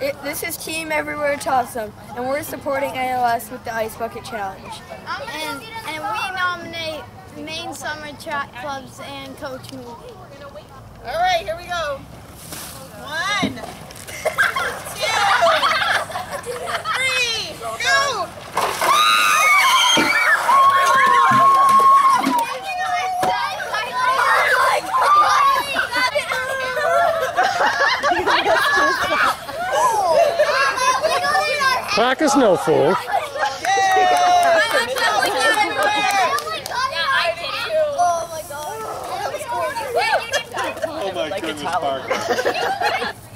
It, this is Team Everywhere Topsham, and we're supporting ALS with the Ice Bucket Challenge. And, and we nominate Maine Summer Track Clubs and Coach Moody. Practice no fool. Oh my god. Oh my goodness, Parker.